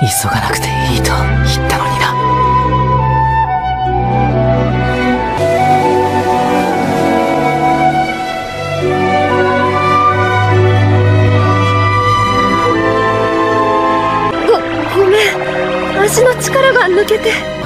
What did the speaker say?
急がなくていいと言ったのにな。ごごめん。足の力が抜けて。